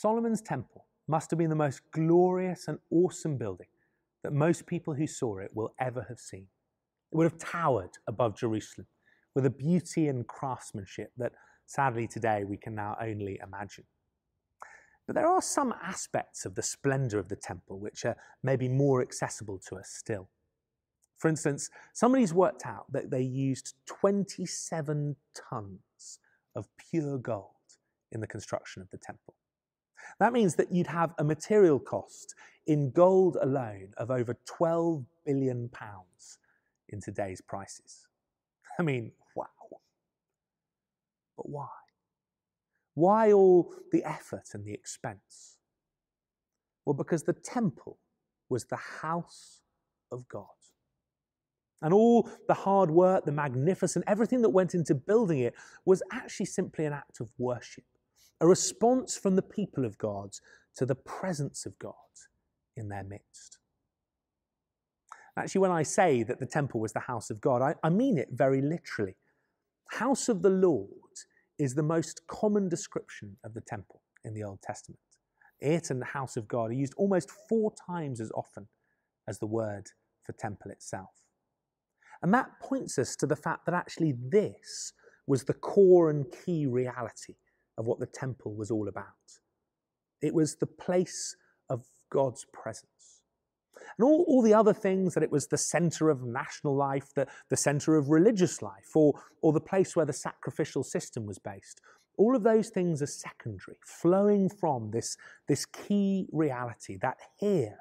Solomon's temple must have been the most glorious and awesome building that most people who saw it will ever have seen. It would have towered above Jerusalem with a beauty and craftsmanship that sadly today we can now only imagine. But there are some aspects of the splendour of the temple which are maybe more accessible to us still. For instance, somebody's worked out that they used 27 tons of pure gold in the construction of the temple. That means that you'd have a material cost in gold alone of over 12 billion pounds in today's prices. I mean, wow. But why? Why all the effort and the expense? Well, because the temple was the house of God. And all the hard work, the magnificent, everything that went into building it was actually simply an act of worship, a response from the people of God to the presence of God in their midst. Actually, when I say that the temple was the house of God, I, I mean it very literally. House of the Lord is the most common description of the temple in the Old Testament. It and the house of God are used almost four times as often as the word for temple itself. And that points us to the fact that actually this was the core and key reality of what the temple was all about. It was the place of God's presence. And all, all the other things that it was the center of national life, the, the center of religious life, or, or the place where the sacrificial system was based, all of those things are secondary, flowing from this, this key reality that here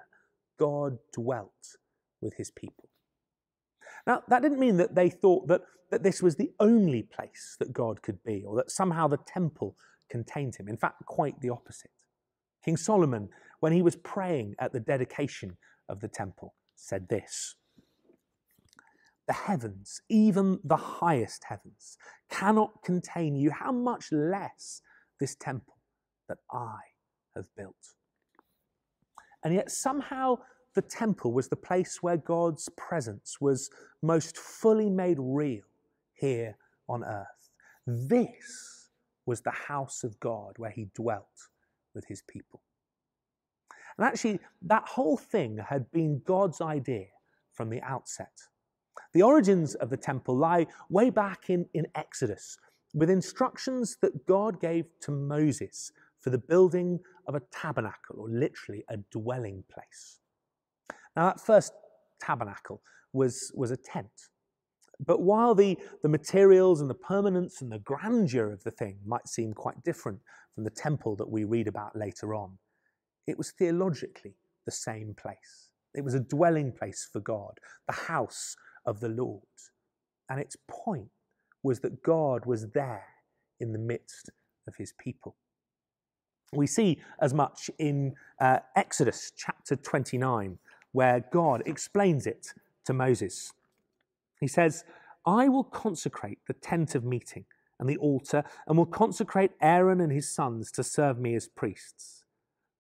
God dwelt with his people. Now, that didn't mean that they thought that, that this was the only place that God could be, or that somehow the temple contained him. In fact, quite the opposite. King Solomon, when he was praying at the dedication of the temple, said this The heavens, even the highest heavens, cannot contain you. How much less this temple that I have built? And yet, somehow, the temple was the place where God's presence was most fully made real here on earth. This was the house of God where he dwelt with his people. And actually, that whole thing had been God's idea from the outset. The origins of the temple lie way back in, in Exodus with instructions that God gave to Moses for the building of a tabernacle, or literally a dwelling place. Now, that first tabernacle was, was a tent. But while the, the materials and the permanence and the grandeur of the thing might seem quite different from the temple that we read about later on, it was theologically the same place. It was a dwelling place for God, the house of the Lord. And its point was that God was there in the midst of his people. We see as much in uh, Exodus chapter 29, where God explains it to Moses. He says, I will consecrate the tent of meeting and the altar, and will consecrate Aaron and his sons to serve me as priests.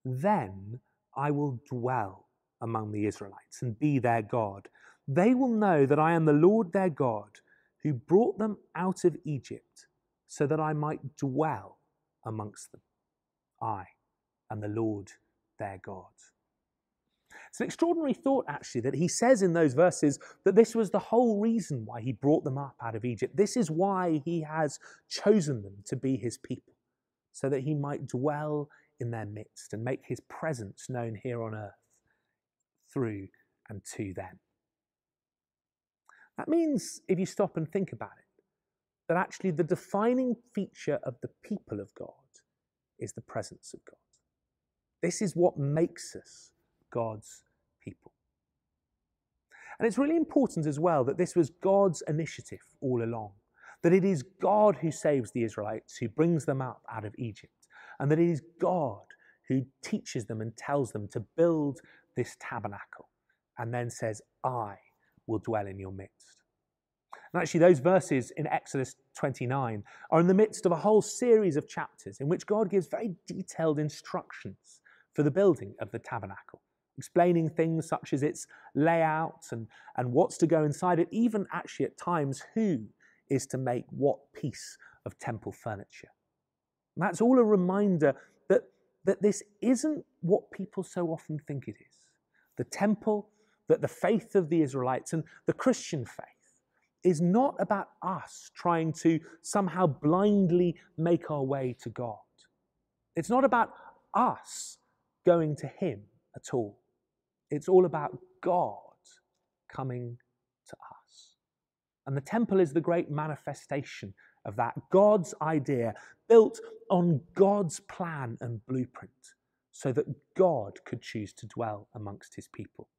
Then I will dwell among the Israelites and be their God. They will know that I am the Lord their God, who brought them out of Egypt, so that I might dwell amongst them. I am the Lord their God. It's an extraordinary thought, actually, that he says in those verses that this was the whole reason why he brought them up out of Egypt. This is why he has chosen them to be his people, so that he might dwell in their midst and make his presence known here on earth through and to them. That means, if you stop and think about it, that actually the defining feature of the people of God is the presence of God. This is what makes us God's people. And it's really important as well that this was God's initiative all along, that it is God who saves the Israelites, who brings them up out of Egypt, and that it is God who teaches them and tells them to build this tabernacle, and then says, I will dwell in your midst. And actually, those verses in Exodus 29 are in the midst of a whole series of chapters in which God gives very detailed instructions for the building of the tabernacle explaining things such as its layout and, and what's to go inside it, even actually at times who is to make what piece of temple furniture. And that's all a reminder that, that this isn't what people so often think it is. The temple, that the faith of the Israelites and the Christian faith is not about us trying to somehow blindly make our way to God. It's not about us going to Him at all. It's all about God coming to us. And the temple is the great manifestation of that. God's idea built on God's plan and blueprint so that God could choose to dwell amongst his people.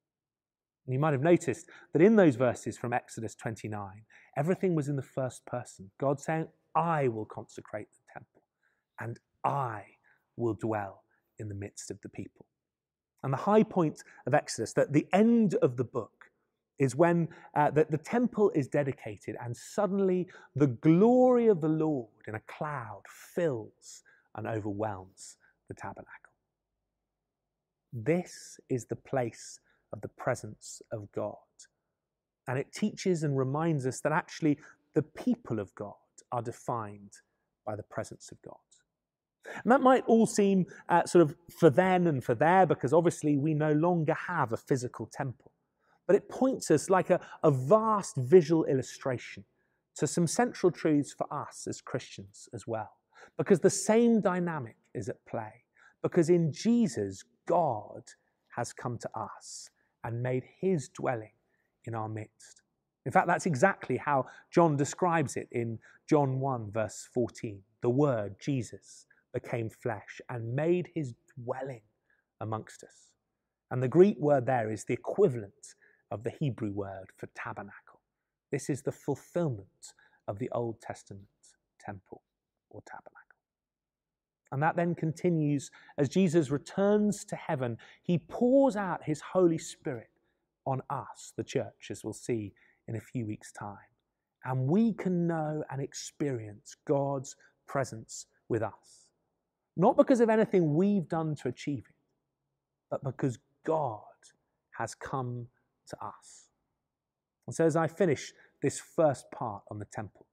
And you might have noticed that in those verses from Exodus 29, everything was in the first person. God saying, I will consecrate the temple and I will dwell in the midst of the people. And the high point of Exodus, that the end of the book, is when uh, the, the temple is dedicated and suddenly the glory of the Lord in a cloud fills and overwhelms the tabernacle. This is the place of the presence of God. And it teaches and reminds us that actually the people of God are defined by the presence of God. And that might all seem uh, sort of for then and for there, because obviously we no longer have a physical temple. But it points us like a, a vast visual illustration to some central truths for us as Christians as well. Because the same dynamic is at play. Because in Jesus, God has come to us and made his dwelling in our midst. In fact, that's exactly how John describes it in John 1, verse 14. The Word, Jesus, became flesh and made his dwelling amongst us. And the Greek word there is the equivalent of the Hebrew word for tabernacle. This is the fulfillment of the Old Testament temple or tabernacle. And that then continues as Jesus returns to heaven. He pours out his Holy Spirit on us, the church, as we'll see in a few weeks' time. And we can know and experience God's presence with us. Not because of anything we've done to achieve it, but because God has come to us. And so, as I finish this first part on the temple,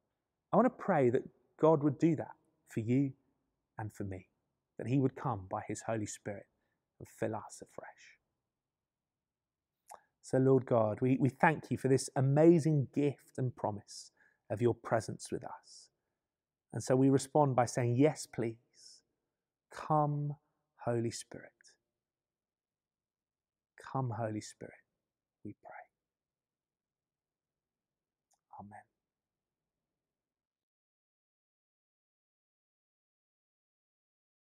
I want to pray that God would do that for you and for me, that He would come by His Holy Spirit and fill us afresh. So, Lord God, we, we thank you for this amazing gift and promise of your presence with us. And so we respond by saying, Yes, please. Come, Holy Spirit. Come, Holy Spirit, we pray. Amen.